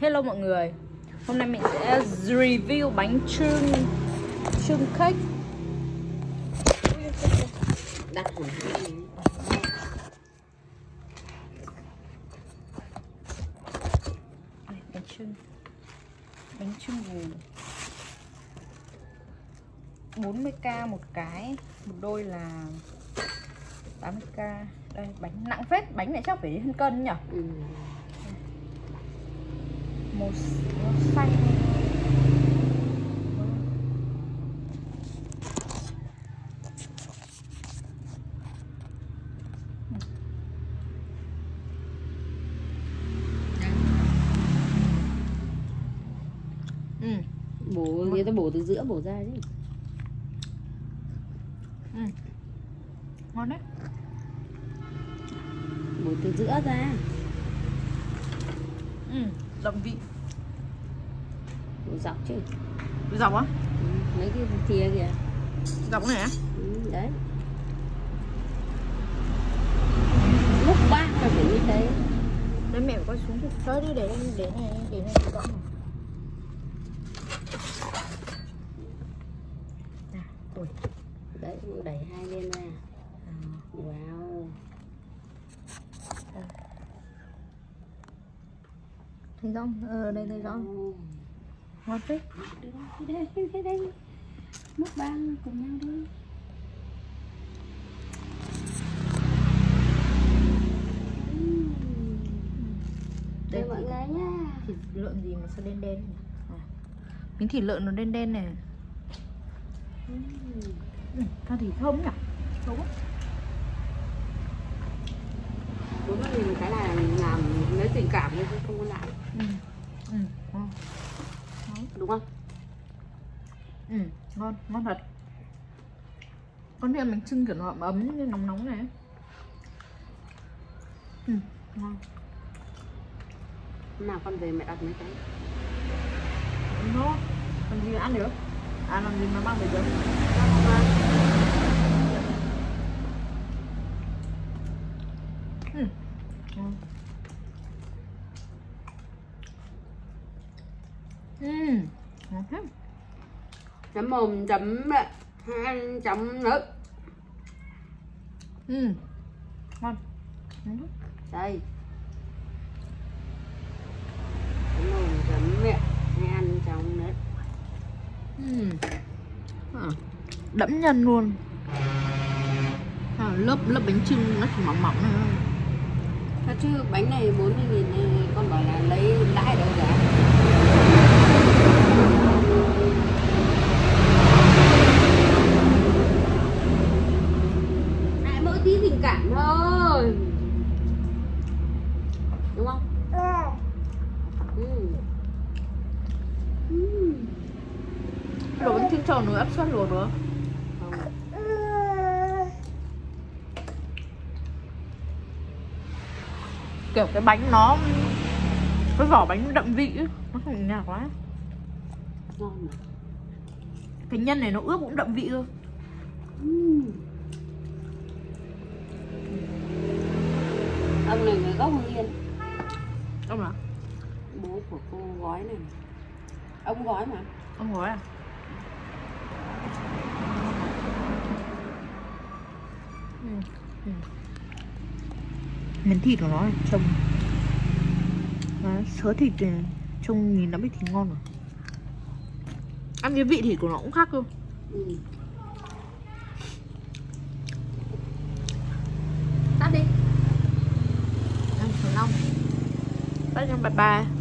Hello mọi người. Hôm nay mình sẽ review bánh trưng Trưng khách đặt hẳn Bánh trưng Bánh trưng gù 40k một cái, Một đôi là 80k Đây, bánh nặng phết. Bánh này chắc phải hơn cân nhỉ? Ừ. Màu, màu xanh Ừ. Bổ người ta bổ từ giữa bổ ra chứ. Ừ. Ngon đấy. Bổ từ giữa ra. Ừ. Đậm vị. Dọc chứ. Dọc á? ừ. mấy cái thìa kìa. Dọc này á? ừ. đấy. Lúc ba là phải như thế. Đấy mẹ quay xuống được Tới đi để để này để này cho con đấy đẩy hai bên ra. À, wow Thấy không? Ờ đây thấy không? Ngon phết Đi đây, đi đây. Múc ba cùng nhau đi. Đây mọi người nha. Thịt lợn gì mà sao đen đen? À. Miếng thịt lợn nó đen đen này Ừ. ừ, thịt thơm nhỉ? Thơm quá Là mình cái này làm lấy tình cảm nhưng không có lãi. Ừ Ừ, ngon. Đúng không? Ừ, ngon, ngon thật. Con này bánh trưng kiểu nó ấm ấm như nóng nóng này Ừ, ngon. Nào con về mẹ đặt mấy cái. nó làm gì ăn được. À làm gì mà mang về được ừ. ừ Chấm mồm chấm ăn chấm nước. ừ ngon. Đây. Chấm mồm chấm mẹ. Ăn chấm nước. ừ. à, đẫm nhân luôn à, lớp lớp bánh trưng nó chỉ mỏng mỏng này thôi chứ bánh này 40 nghìn con bảo là lấy lãi đâu ra. Lại mỗi tí tình cảm thôi. Đúng không? Ừ. Ừ. đồ bánh trưng tròn nồi áp suất luôn nữa Không. Kiểu cái bánh nó cái vỏ bánh đậm vị ấy, nó không nhạt quá cái nhân này nó ướp cũng đậm vị thôi. Ông này người gốc Hưng Yên ông nào Bố của cô gói này Ông gói mà ông gói à ừ. Ừ. miếng thịt của nó này, trông Đấy, sớ thịt này, trông nhìn đã biết thịt ngon rồi. Ăn cái vị thịt của nó cũng khác cơ. Ừ. tắt đi. Ăn thử long. Tắt cho bye bye